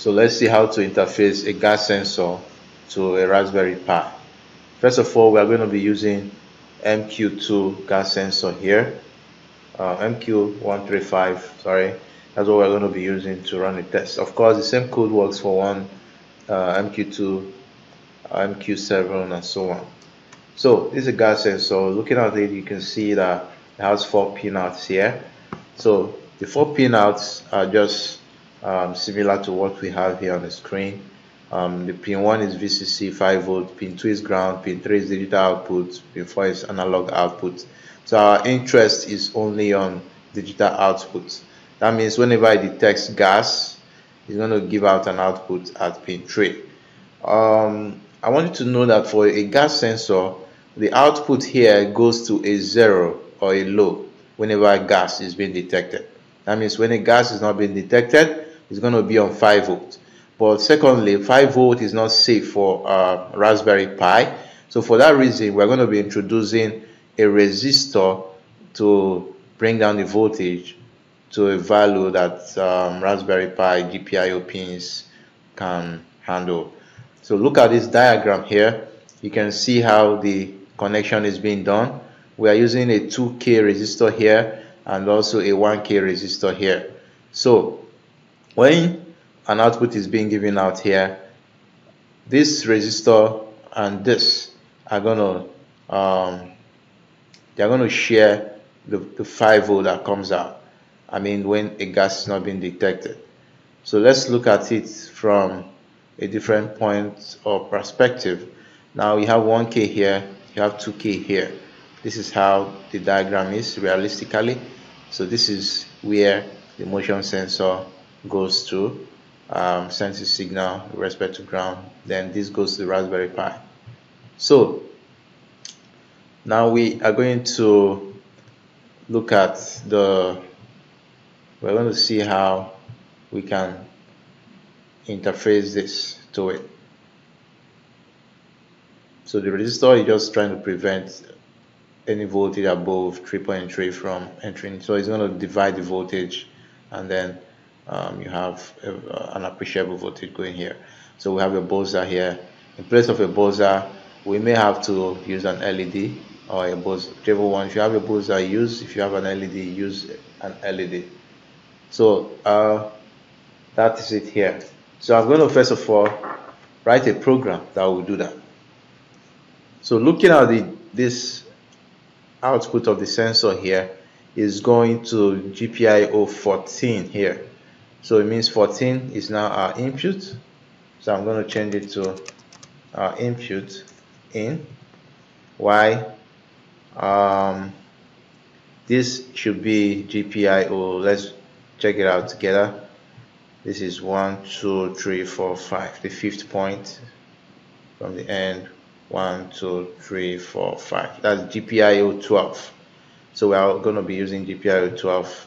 So let's see how to interface a gas sensor to a Raspberry Pi. First of all, we are going to be using MQ2 gas sensor here. Uh, MQ135, sorry, that's what we're going to be using to run the test. Of course, the same code works for one uh, MQ2, MQ7, and so on. So this is a gas sensor. Looking at it, you can see that it has four pinouts here. So the four pinouts are just um, similar to what we have here on the screen. Um, the pin 1 is VCC 5 volt, pin 2 is ground, pin 3 is digital output, pin 4 is analog output. So our interest is only on digital output. That means whenever it detects gas, it's going to give out an output at pin 3. Um, I want you to know that for a gas sensor, the output here goes to a zero or a low whenever gas is being detected. That means when a gas is not being detected, it's going to be on 5 volts. But secondly, 5 volt is not safe for uh, Raspberry Pi. So for that reason, we're going to be introducing a resistor to bring down the voltage to a value that um, Raspberry Pi GPIO pins can handle. So look at this diagram here. You can see how the connection is being done. We are using a 2K resistor here and also a 1K resistor here. So when an output is being given out here, this resistor and this are going to um, they're to share the, the 5 volt that comes out. I mean when a gas is not being detected. So let's look at it from a different point of perspective. Now you have 1K here, you have 2K here. This is how the diagram is realistically. So this is where the motion sensor goes to um, senses signal with respect to ground. Then this goes to the Raspberry Pi. So now we are going to look at the we're going to see how we can interface this to it so the resistor is just trying to prevent any voltage above 3.3 from entering so it's going to divide the voltage and then um, you have a, an appreciable voltage going here. So we have a buzzer here. In place of a buzzer we may have to use an LED or a buzzer whichever one if you have a buzzer use if you have an LED use an LED so uh, that is it here. So I'm going to first of all write a program that will do that. So looking at the this output of the sensor here is going to GPIO 14 here so it means 14 is now our input so I'm going to change it to our input in y. Um, this should be GPIO let's check it out together. This is one two three four five the fifth point from the end. One two three four five. That's GPIO 12 so we are going to be using GPIO 12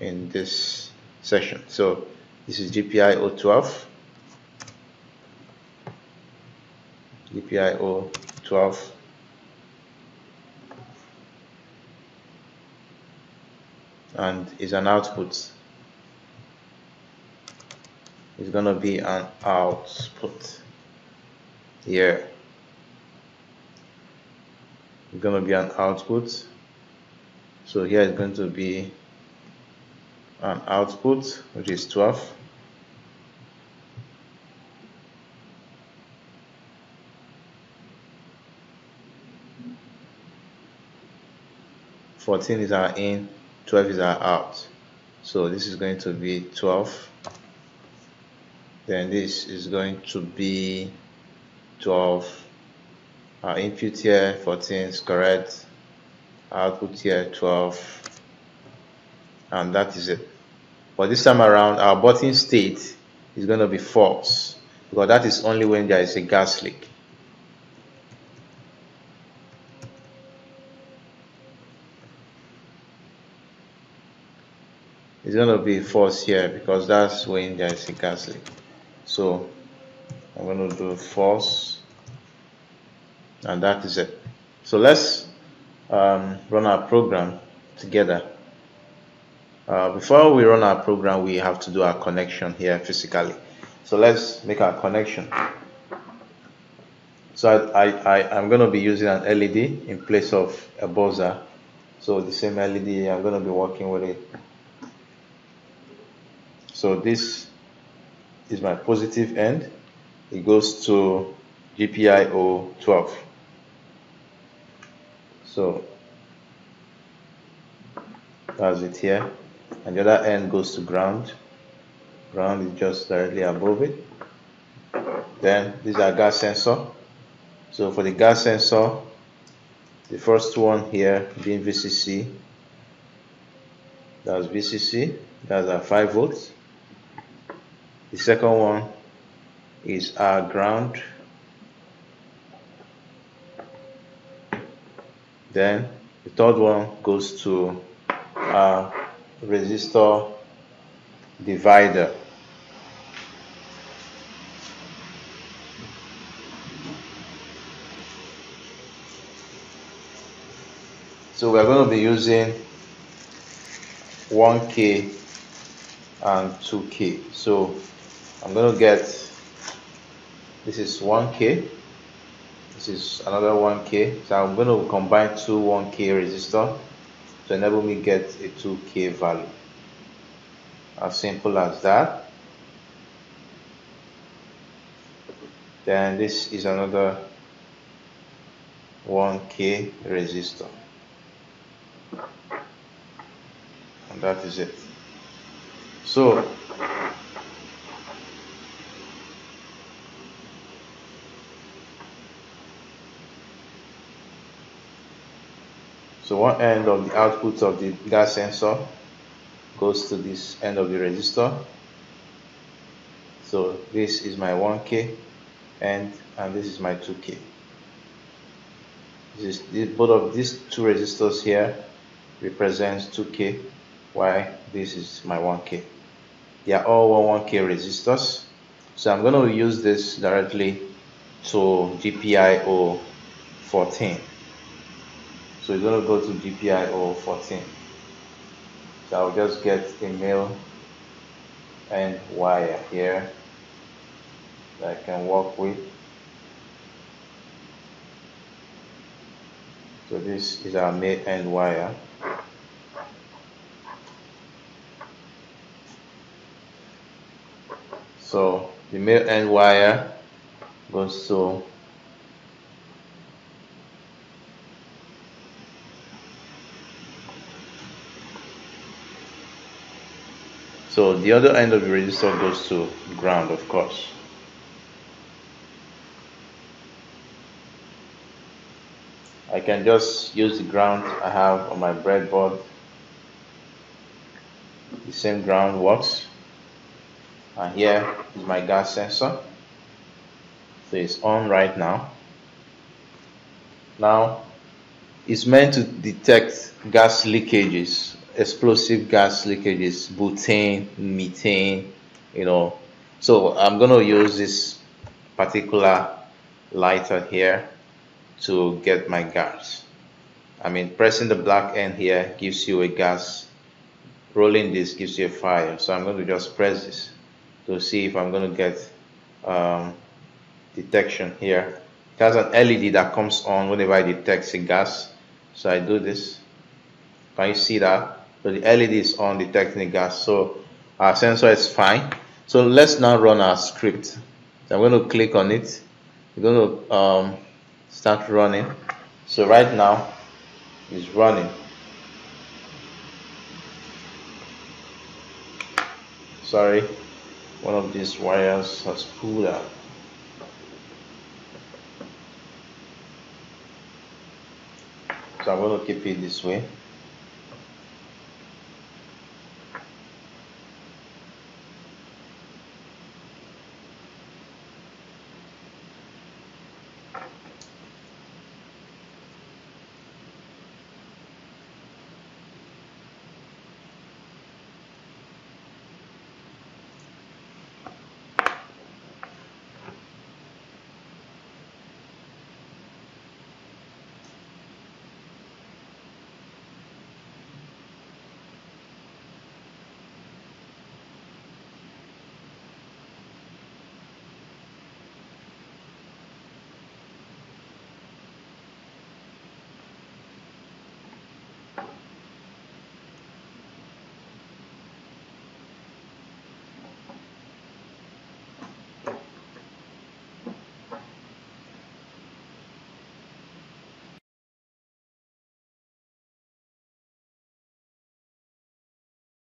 in this session. So this is GPIO 12 GPIO 12 and is an output. Is going to be an output here. It's going to be an output. So here is going to be an output which is 12 14 is our in 12 is our out. So this is going to be 12 then this is going to be 12 our input here 14 is correct. Output here 12 and that is it but this time around our bottom state is going to be false because that is only when there is a gas leak. It's going to be false here because that's when there is a gas leak. So I'm going to do false and that is it. So let's um, run our program together uh, before we run our program we have to do our connection here physically. So let's make our connection. So I, I, I, am going to be using an LED in place of a buzzer. So the same LED I'm going to be working with it. So this is my positive end. It goes to GPIO 12 so that's it here and the other end goes to ground. Ground is just directly above it. Then these are gas sensor. So for the gas sensor the first one here being VCC that's VCC that's our 5 volts. The second one is our ground. Then the third one goes to our resistor divider. So we're going to be using 1k and 2k so I'm going to get this is 1k this is another 1k so I'm going to combine two 1k resistor to enable me get a 2k value. As simple as that. Then this is another 1k resistor. And that is it. So so one end of the output of the gas sensor goes to this end of the resistor. So this is my 1k and and this is my 2k this, this both of these two resistors here represents 2k while this is my 1k they are all 1 1k resistors. So I'm going to use this directly to GPIO 14 so it's going to go to GPIO 14 so I'll just get a male and wire here that I can work with. So this is our male end wire. So the male end wire goes to the other end of the resistor goes to ground of course. I can just use the ground I have on my breadboard. The same ground works. And here is my gas sensor. So it's on right now. Now it's meant to detect gas leakages explosive gas leakages butane methane you know so I'm gonna use this particular lighter here to get my gas I mean pressing the black end here gives you a gas rolling this gives you a fire so I'm going to just press this to see if I'm going to get um, detection here. It has an LED that comes on whenever I detect a gas. So I do this. Can you see that? So the LED is on detecting the gas. So our sensor is fine. So let's now run our script. So I'm going to click on it. We're going to um, start running. So right now it's running. Sorry, one of these wires has pulled out. So I'm going to keep it this way.